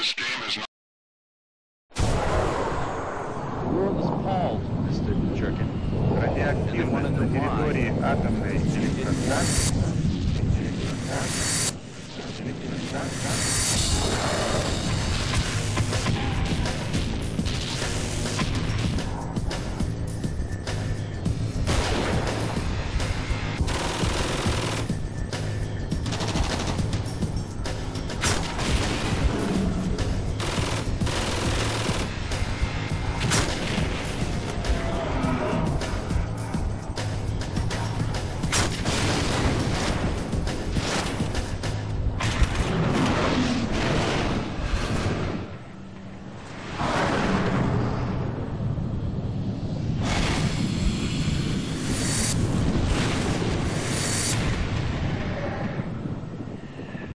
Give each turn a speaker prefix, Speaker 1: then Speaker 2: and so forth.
Speaker 1: This game is not.
Speaker 2: The world is appalled, Mr. Jerkin.
Speaker 3: Радиоактивность на территории атомной Электростанции.